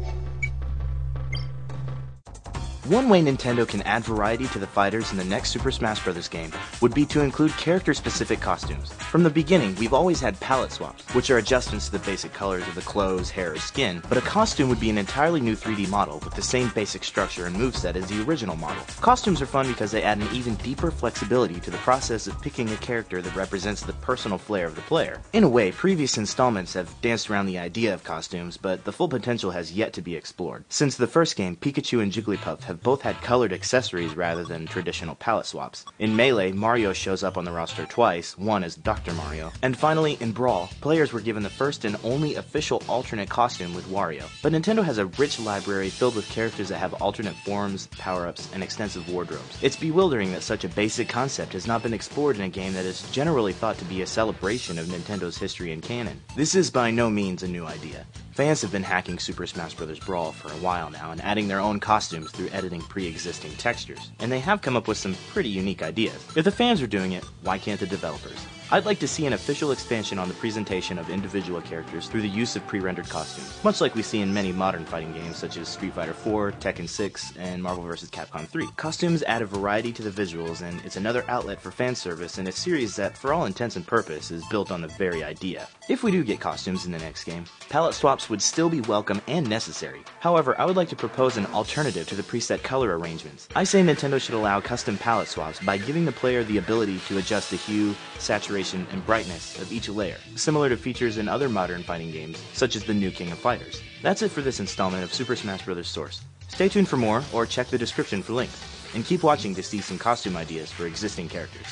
Thank you. One way Nintendo can add variety to the fighters in the next Super Smash Bros. game would be to include character-specific costumes. From the beginning, we've always had palette swaps, which are adjustments to the basic colors of the clothes, hair, or skin, but a costume would be an entirely new 3D model with the same basic structure and moveset as the original model. Costumes are fun because they add an even deeper flexibility to the process of picking a character that represents the personal flair of the player. In a way, previous installments have danced around the idea of costumes, but the full potential has yet to be explored. Since the first game, Pikachu and Jigglypuff have both had colored accessories rather than traditional palette swaps. In Melee, Mario shows up on the roster twice, one as Dr. Mario. And finally, in Brawl, players were given the first and only official alternate costume with Wario. But Nintendo has a rich library filled with characters that have alternate forms, power-ups, and extensive wardrobes. It's bewildering that such a basic concept has not been explored in a game that is generally thought to be a celebration of Nintendo's history and canon. This is by no means a new idea. Fans have been hacking Super Smash Bros. Brawl for a while now and adding their own costumes through editing pre-existing textures, and they have come up with some pretty unique ideas. If the fans are doing it, why can't the developers? I'd like to see an official expansion on the presentation of individual characters through the use of pre-rendered costumes, much like we see in many modern fighting games such as Street Fighter 4, Tekken 6, and Marvel vs. Capcom 3. Costumes add a variety to the visuals, and it's another outlet for fan service in a series that, for all intents and purpose, is built on the very idea. If we do get costumes in the next game, palette swaps would still be welcome and necessary. However, I would like to propose an alternative to the preset color arrangements. I say Nintendo should allow custom palette swaps by giving the player the ability to adjust the hue, saturation, and brightness of each layer, similar to features in other modern fighting games, such as the new King of Fighters. That's it for this installment of Super Smash Bros. Source. Stay tuned for more, or check the description for links, and keep watching to see some costume ideas for existing characters.